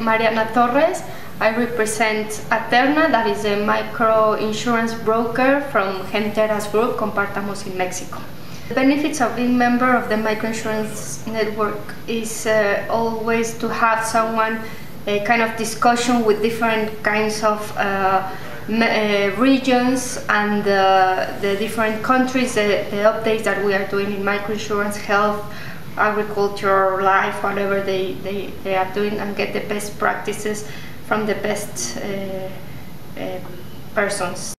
Mariana Torres. I represent Aterna, that is a micro insurance broker from Gentera's Group, Compartamos in Mexico. The benefits of being member of the microinsurance network is uh, always to have someone, a kind of discussion with different kinds of uh, uh, regions and uh, the different countries, the, the, updates that we are doing in microinsurance, health, agriculture, life, whatever they, they, they are doing and get the best practices from the best uh, uh persons.